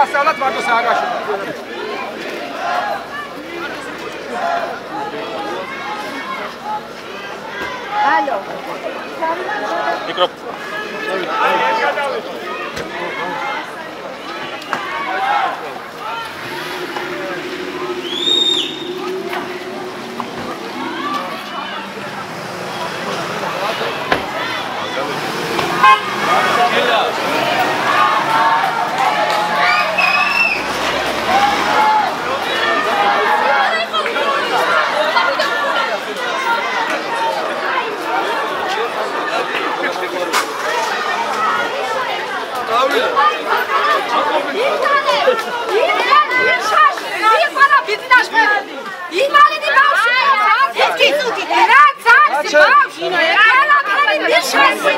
გასწავლათ მარტო სააგაში. ალო. მიკროფონი. იმალები ბავშვი ათეთქი რა ძაქსი ბავშვი ყველაფერი მიშასი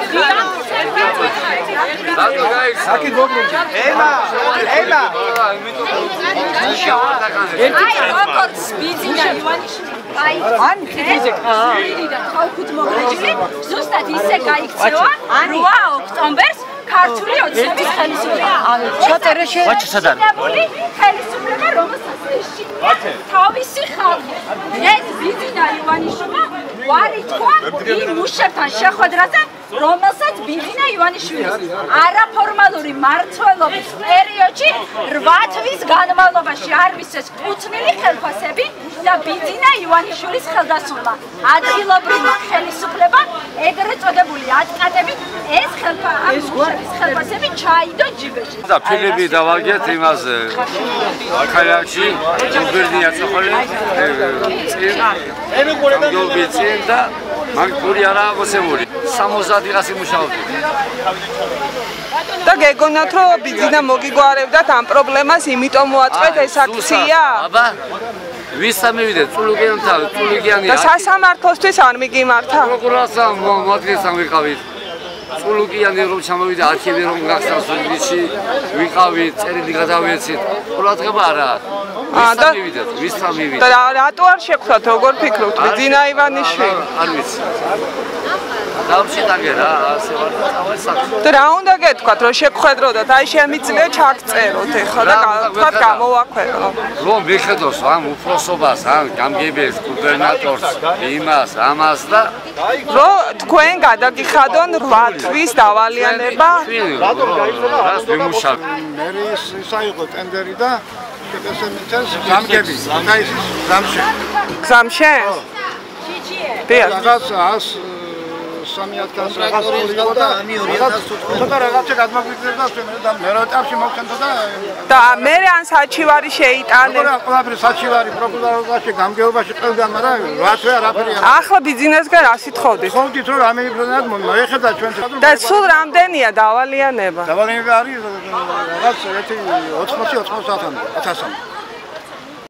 აკი გოგრუნჯი. ემა, ემა. აი როგორც ბიძინა ივანიშვილი აი ან ფიზიკა და ხალხუთ მოგრეჯილი ზუსტად ისე გაიქცევა 8 ოქტომბერს ქართული ოცნების ხელისუფლება. ჩაწერე შე. ვაჩა სად არის? ხელისუფლება რომელსაც ეშინია თავისი ხალხი. ეს ბიძინა ივანიშვილმა ვარი თქვა იმ მუშებთან შეხვედრაზე რომელსაც ბიძინა ივანიშვილის არაფორმალური მართლობის პერიოდში 8 თვის განმავლობაში არ მისცეს კუთვნილი ხელფასები და ბიძინა ივანიშვილის ხელდასრულმა ადგილობრივი ხელისუფლება ეგრეთ წოდებული ატკატებით ეს ხელფა ეს ხელფასები ჩაიდო ჯიბეში. და ფილები დავაგეთ იმაზე ქალაქში ჯიბერნია წოხოლე წინ გოგები წინ და მაგ პური არა მოსებული 60 დღეში მუშაობდი და გეგონათ რომ ბიძინა მოგიგვარებდათ ამ პრობლემას იმიტომ მოაწყვეთ ეს აქცია აბა ვისა მივიდეთ წულუგიანთან წულუგიანი და სასამართლოსთვის არ მიგიმართა. პროკურორსა მოადგეს ამ წულუგიანი რომ ჩამოვიდა არქივი რომ გახსნას ვიჩი ვიყავით წერილი გადავიეცით. ყურადღება არა აა და მივიდეთ ვისა მივიდეთ. და რატო არ შეგხვდათ როგორ ფიქრობთ? ბიძინა ივანიშვილი. არ ვიცი დავში დაგერა ასე ვარ და თავი საქმე. და რა უნდა გეთქვათ რომ შეგხვედროდათ? აი შემიძლია ჩაგწეროთ ეხლა და თქვათ გამოვაქვეყნო რომ მიხედოს ამ უფროსობას ამ გამგებელს გუბერნატორს იმას ამას და რომ თქვენ გადაგიხადონ 8 თვის დავალიანება რას ვიმუშავ მე ის საიღო ტენდერი და ესე მიწეს გამგები და ის გამშე გზამშე დიახ. რაღაც 100 3000 რაღაც და ამი 2015 ცოტა რაღაცა გადმოგვიგზავნა ჩვენ და მე რა ტაფში მოვხენთო და და მე ან საჩივარი შეიტანე? რა ყველაფერი საჩივარი პროკურორობაში გამგეობაში ყველგან მაგრამ რა თქმა არაფერი ახლა ბიზნესგან რა სიტყოდით ხოვდით რომ რამე პროდუქტად მოიხდა ჩვენ და სულ რამდენია დავალიანება? დავალიანება არის რაღაც 80 80 1000-ამდე